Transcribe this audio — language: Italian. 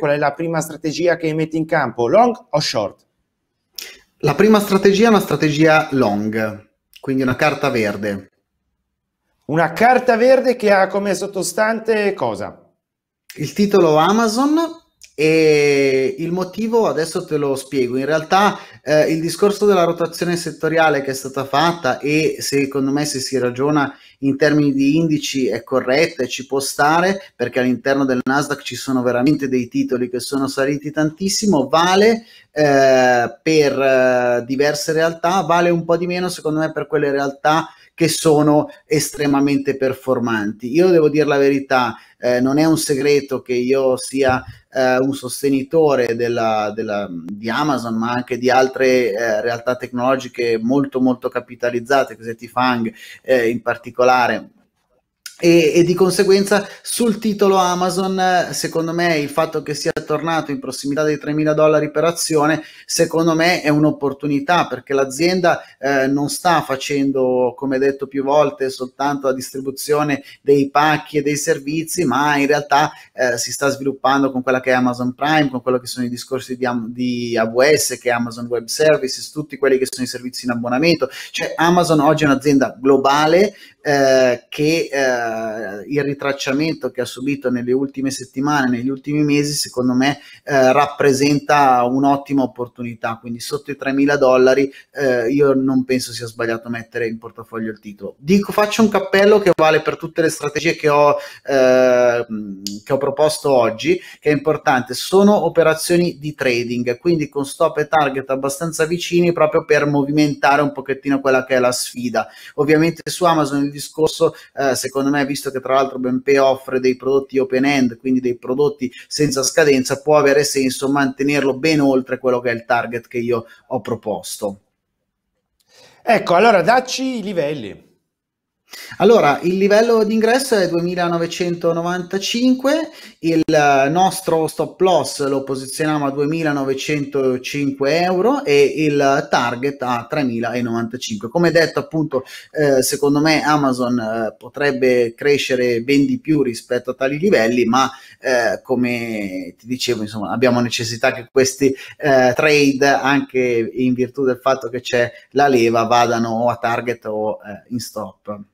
qual è la prima strategia che metti in campo, long o short? La prima strategia è una strategia long, quindi una carta verde. Una carta verde che ha come sottostante cosa? Il titolo Amazon e il motivo adesso te lo spiego. In realtà eh, il discorso della rotazione settoriale che è stata fatta e secondo me se si ragiona in termini di indici è corretta e ci può stare perché all'interno del Nasdaq ci sono veramente dei titoli che sono saliti tantissimo, vale eh, per eh, diverse realtà, vale un po' di meno secondo me per quelle realtà che sono estremamente performanti. Io devo dire la verità, eh, non è un segreto che io sia eh, un sostenitore della, della, di Amazon, ma anche di altre eh, realtà tecnologiche molto molto capitalizzate, così Tifang eh, in particolare e, e, di conseguenza sul titolo Amazon, secondo me, il fatto che sia tornato in prossimità dei 3.000 dollari per azione, secondo me è un'opportunità perché l'azienda eh, non sta facendo, come detto più volte, soltanto la distribuzione dei pacchi e dei servizi, ma in realtà eh, si sta sviluppando con quella che è Amazon Prime, con quello che sono i discorsi di, di AWS, che è Amazon Web Services, tutti quelli che sono i servizi in abbonamento. Cioè Amazon oggi è un'azienda globale eh, che eh, il ritracciamento che ha subito nelle ultime settimane, negli ultimi mesi, secondo me eh, rappresenta un'ottima opportunità. Quindi sotto i 3.000 dollari eh, io non penso sia sbagliato mettere in portafoglio il titolo. Dico, faccio un cappello che vale per tutte le strategie che ho, eh, che ho proposto oggi, che è importante. Sono operazioni di trading, quindi con stop e target abbastanza vicini proprio per movimentare un pochettino quella che è la sfida. Ovviamente su Amazon discorso, eh, secondo me, visto che tra l'altro BNP offre dei prodotti open end, quindi dei prodotti senza scadenza, può avere senso mantenerlo ben oltre quello che è il target che io ho proposto. Ecco, allora dacci i livelli. Allora, il livello di ingresso è 2995, il nostro stop loss lo posizioniamo a 2905 euro e il target a 3095. Come detto, appunto, eh, secondo me Amazon eh, potrebbe crescere ben di più rispetto a tali livelli, ma eh, come ti dicevo, insomma, abbiamo necessità che questi eh, trade, anche in virtù del fatto che c'è la leva, vadano o a target o eh, in stop.